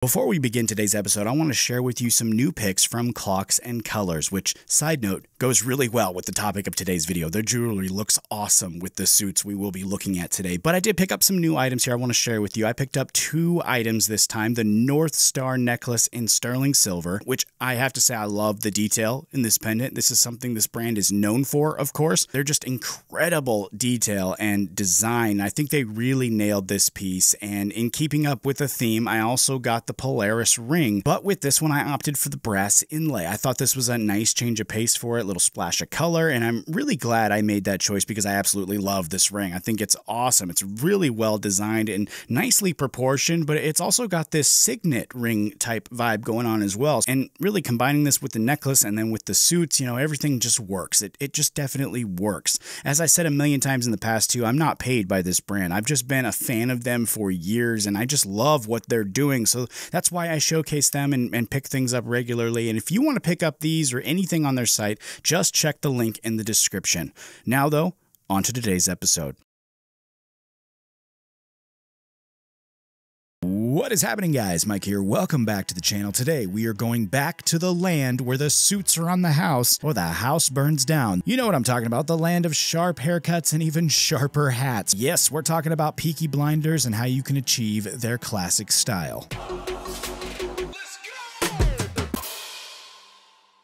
Before we begin today's episode, I want to share with you some new picks from Clocks and Colors, which, side note, goes really well with the topic of today's video. Their jewelry looks awesome with the suits we will be looking at today. But I did pick up some new items here I want to share with you. I picked up two items this time the North Star necklace in sterling silver, which I have to say I love the detail in this pendant. This is something this brand is known for, of course. They're just incredible detail and design. I think they really nailed this piece. And in keeping up with the theme, I also got the Polaris ring, but with this one I opted for the brass inlay. I thought this was a nice change of pace for it, little splash of color, and I'm really glad I made that choice because I absolutely love this ring. I think it's awesome. It's really well designed and nicely proportioned, but it's also got this signet ring type vibe going on as well. And really combining this with the necklace and then with the suits, you know, everything just works. It, it just definitely works. As I said a million times in the past too, I'm not paid by this brand. I've just been a fan of them for years and I just love what they're doing. So that's why I showcase them and, and pick things up regularly. And if you want to pick up these or anything on their site, just check the link in the description. Now, though, on to today's episode. What is happening, guys? Mike here. Welcome back to the channel. Today, we are going back to the land where the suits are on the house or the house burns down. You know what I'm talking about the land of sharp haircuts and even sharper hats. Yes, we're talking about Peaky Blinders and how you can achieve their classic style.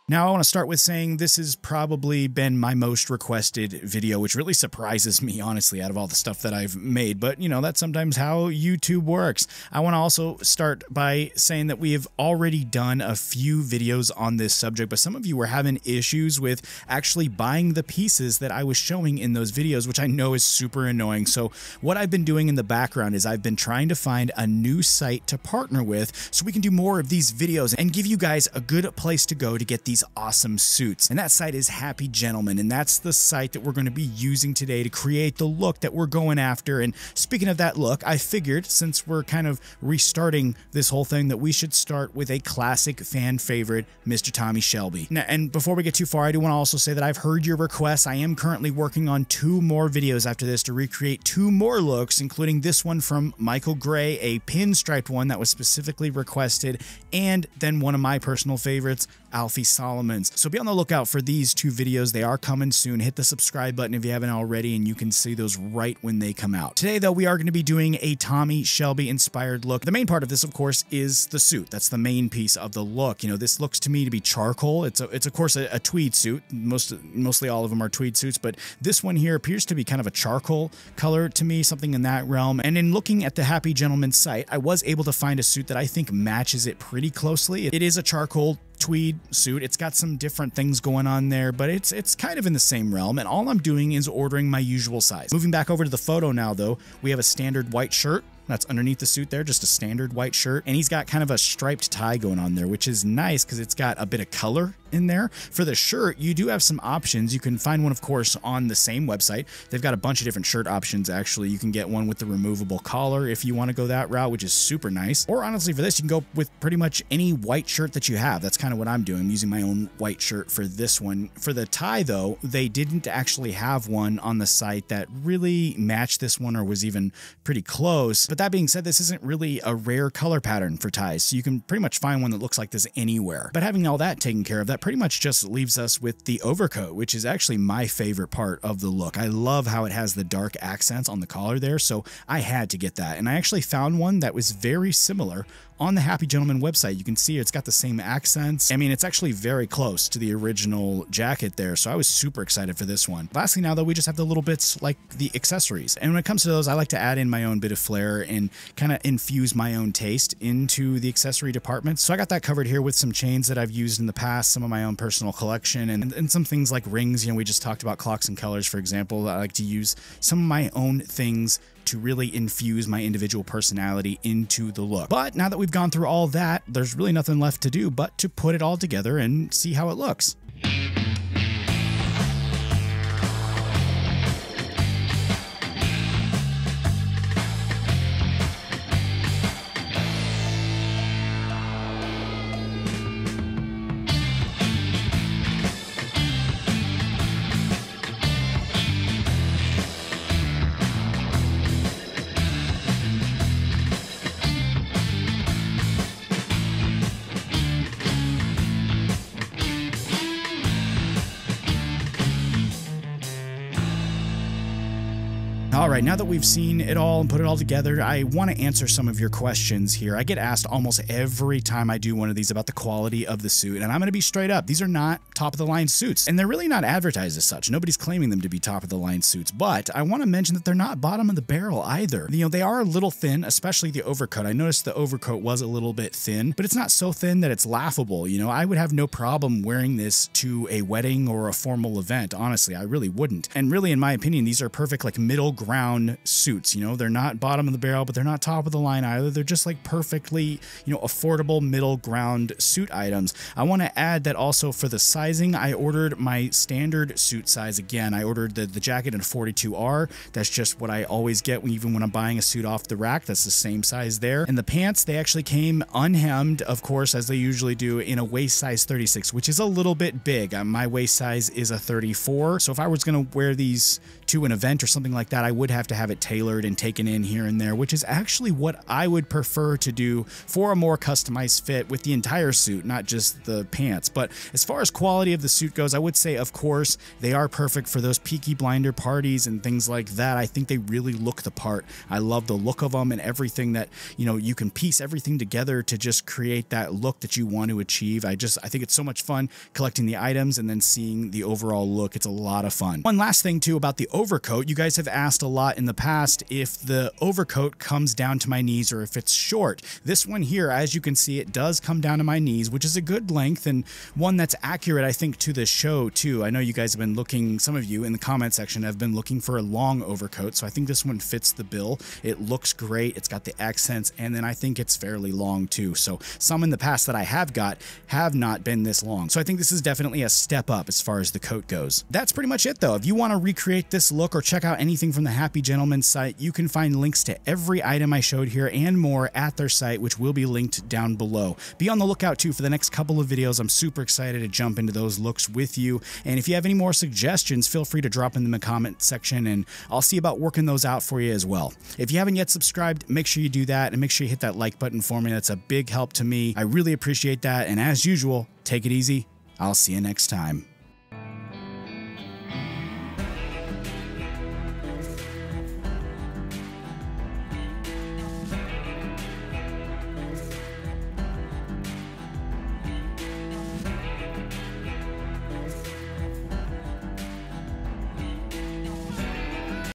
Now, I want to start with saying this has probably been my most requested video, which really surprises me, honestly, out of all the stuff that I've made. But, you know, that's sometimes how YouTube works. I want to also start by saying that we have already done a few videos on this subject, but some of you were having issues with actually buying the pieces that I was showing in those videos, which I know is super annoying. So, what I've been doing in the background is I've been trying to find a new site to partner with so we can do more of these videos and give you guys a good place to go to get these these awesome suits. And that site is Happy Gentleman, and that's the site that we're going to be using today to create the look that we're going after. And speaking of that look, I figured since we're kind of restarting this whole thing that we should start with a classic fan favorite, Mr. Tommy Shelby. Now, and before we get too far, I do want to also say that I've heard your requests. I am currently working on two more videos after this to recreate two more looks, including this one from Michael Gray, a pinstriped one that was specifically requested, and then one of my personal favorites, Alfie Solomons. So be on the lookout for these two videos. They are coming soon. Hit the subscribe button if you haven't already, and you can see those right when they come out. Today, though, we are going to be doing a Tommy Shelby inspired look. The main part of this, of course, is the suit. That's the main piece of the look. You know, this looks to me to be charcoal. It's, a, it's of course, a, a tweed suit. Most, mostly all of them are tweed suits, but this one here appears to be kind of a charcoal color to me, something in that realm. And in looking at the Happy Gentleman site, I was able to find a suit that I think matches it pretty closely. It is a charcoal tweed suit. It's got some different things going on there, but it's it's kind of in the same realm. And all I'm doing is ordering my usual size. Moving back over to the photo now, though, we have a standard white shirt that's underneath the suit there, just a standard white shirt. And he's got kind of a striped tie going on there, which is nice because it's got a bit of color in there. For the shirt, you do have some options. You can find one, of course, on the same website. They've got a bunch of different shirt options, actually. You can get one with the removable collar if you want to go that route, which is super nice. Or honestly, for this, you can go with pretty much any white shirt that you have. That's kind of what I'm doing. I'm using my own white shirt for this one. For the tie, though, they didn't actually have one on the site that really matched this one or was even pretty close. But that being said, this isn't really a rare color pattern for ties, so you can pretty much find one that looks like this anywhere. But having all that taken care of, that pretty much just leaves us with the overcoat, which is actually my favorite part of the look. I love how it has the dark accents on the collar there, so I had to get that. And I actually found one that was very similar on the Happy Gentleman website, you can see it's got the same accents. I mean, it's actually very close to the original jacket there, so I was super excited for this one. Lastly, now though, we just have the little bits like the accessories. And when it comes to those, I like to add in my own bit of flair and kind of infuse my own taste into the accessory department. So I got that covered here with some chains that I've used in the past, some of my own personal collection, and, and some things like rings. You know, we just talked about clocks and colors, for example. I like to use some of my own things to really infuse my individual personality into the look. But now that we've gone through all that, there's really nothing left to do but to put it all together and see how it looks. Right, now that we've seen it all and put it all together, I want to answer some of your questions here. I get asked almost every time I do one of these about the quality of the suit, and I'm going to be straight up. These are not top of the line suits, and they're really not advertised as such. Nobody's claiming them to be top of the line suits, but I want to mention that they're not bottom of the barrel either. You know, they are a little thin, especially the overcoat. I noticed the overcoat was a little bit thin, but it's not so thin that it's laughable. You know, I would have no problem wearing this to a wedding or a formal event. Honestly, I really wouldn't. And really, in my opinion, these are perfect, like middle ground suits. You know, they're not bottom of the barrel, but they're not top of the line either. They're just like perfectly, you know, affordable middle ground suit items. I want to add that also for the sizing, I ordered my standard suit size again. I ordered the, the jacket in 42R. That's just what I always get when, even when I'm buying a suit off the rack. That's the same size there. And the pants, they actually came unhemmed, of course, as they usually do, in a waist size 36, which is a little bit big. Uh, my waist size is a 34. So if I was going to wear these to an event or something like that, I would have to have it tailored and taken in here and there, which is actually what I would prefer to do for a more customized fit with the entire suit, not just the pants. But as far as quality of the suit goes, I would say, of course, they are perfect for those Peaky Blinder parties and things like that. I think they really look the part. I love the look of them and everything that, you know, you can piece everything together to just create that look that you want to achieve. I just, I think it's so much fun collecting the items and then seeing the overall look. It's a lot of fun. One last thing too about the overcoat. You guys have asked a lot in the past if the overcoat comes down to my knees or if it's short. This one here, as you can see, it does come down to my knees, which is a good length and one that's accurate, I think, to the show too. I know you guys have been looking, some of you in the comment section have been looking for a long overcoat, so I think this one fits the bill. It looks great. It's got the accents, and then I think it's fairly long too. So some in the past that I have got have not been this long. So I think this is definitely a step up as far as the coat goes. That's pretty much it though. If you want to recreate this look or check out anything from the Happy Gentleman site, you can find links to every item I showed here and more at their site, which will be linked down below. Be on the lookout too for the next couple of videos. I'm super excited to jump into those looks with you. And if you have any more suggestions, feel free to drop them in the comment section and I'll see about working those out for you as well. If you haven't yet subscribed, make sure you do that and make sure you hit that like button for me. That's a big help to me. I really appreciate that. And as usual, take it easy. I'll see you next time.